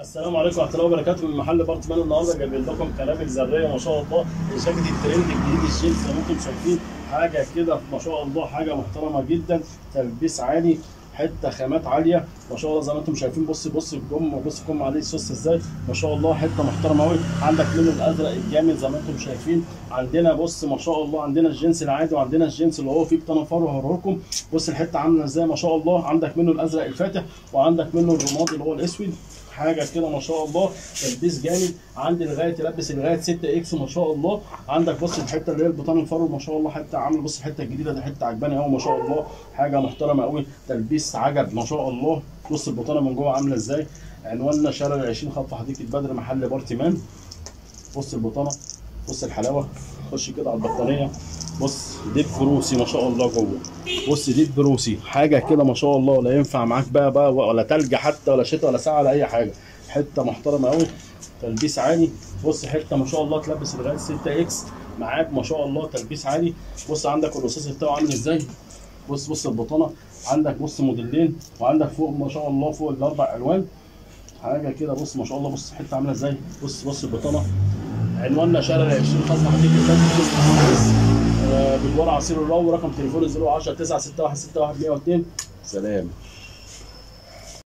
السلام عليكم ورحمة الله وبركاته من محل بارتمان النهارده. جايبين لكم كلام ذريه ما شاء الله. الجاكيت الترند الجديد الجينز زي ما أنتم شايفين حاجة كده ما شاء الله حاجة محترمة جدا. تلبيس عالي حتة خامات عالية. ما شاء الله زي ما أنتم شايفين. بص بص الجم بص الجم عليه الصوص إزاي. ما شاء الله حتة محترمة قوي عندك منه الأزرق الجامد زي ما أنتم شايفين. عندنا بص ما شاء الله عندنا الجنس العادي وعندنا الجنس اللي هو فيه بطانه فرو هوريه لكم بص الحتة عاملة إزاي؟ ما شاء الله. عندك منه الأزرق الفاتح وعندك منه الرمادي اللي هو الأسود. حاجة كده ما شاء الله. تلبيس جامد. عندي لغاية تلبس لغاية 6 X ما شاء الله. عندك بص الحتة اللي هي البطان الفرو ما شاء الله. حتة عامل بص الحتة الجديدة دي حتة عجباني قوي ما شاء الله. حاجة محترمة قوي تلبيس عجب ما شاء الله. بص البطانة من جوه عاملة إزاي؟ عنواننا شارع 20 خط حديقة بدر محل بارتمان. بص البطانة. بص الحلاوة. خش كده على البطانية. بص دب روسي ما شاء الله جوه. بص دب روسي حاجة كده ما شاء الله لا ينفع معاك بقى بقى ولا تلج حتى ولا شتاء ولا سقعة ولا أي حاجة. حتة محترمة قوي تلبيس عالي. بص حتة ما شاء الله تلبس لغايه 6 X. معاك ما شاء الله تلبيس عالي. بص عندك الرصاص بتاعه عامل إزاي؟ بص بص البطانة. عندك بص موديلين. وعندك فوق ما شاء الله فوق الأربع ألوان. حاجة كده بص ما شاء الله. بص الحته عاملة إزاي؟ بص بص البطانة. عنواننا شارع 20 خط حديقة بدر بجوار عصير الرو رقم تليفون 010 961 61 102 سلام.